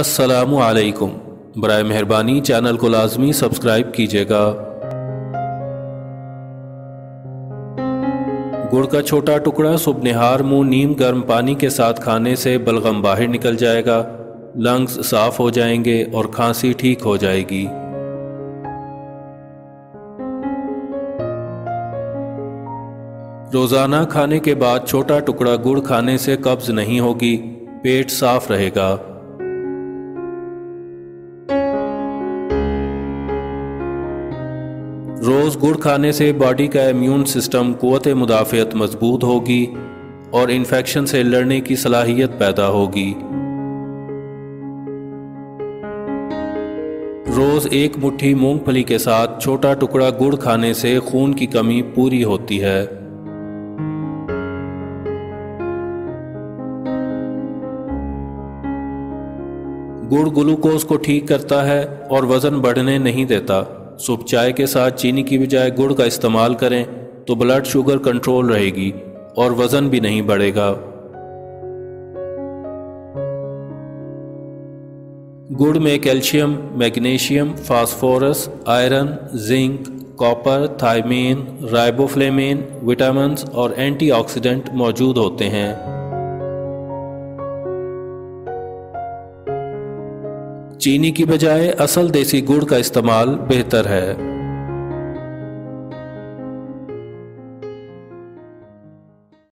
असलकुम बर मेहरबानी चैनल को लाजमी सब्सक्राइब कीजिएगा गुड़ का छोटा टुकड़ा सुबह निहार मुँह नीम गर्म पानी के साथ खाने से बलगम बाहर निकल जाएगा। लंग्स साफ़ हो जाएँगे और खांसी ठीक हो जाएगी। रोज़ाना खाने के बाद छोटा टुकड़ा गुड़ खाने से कब्ज नहीं होगी। पेट साफ़ रहेगा। रोज़ गुड़ खाने से बॉडी का इम्यून सिस्टम क़वत मुदाफ़त मज़बूत होगी और इन्फेक्शन से लड़ने की सलाहियत पैदा होगी। रोज़ एक मुट्ठी मूंगफली के साथ छोटा टुकड़ा गुड़ खाने से खून की कमी पूरी होती है। गुड़ ग्लूकोज को ठीक करता है और वज़न बढ़ने नहीं देता। सुबह चाय के साथ चीनी की बजाय गुड़ का इस्तेमाल करें तो ब्लड शुगर कंट्रोल रहेगी और वज़न भी नहीं बढ़ेगा। गुड़ में calcium, magnesium, phosphorus, iron, zinc, copper, thiamine, riboflavin vitamin और एंटीऑक्सीडेंट मौजूद होते हैं। चीनी की बजाय असल देसी गुड़ का इस्तेमाल बेहतर है।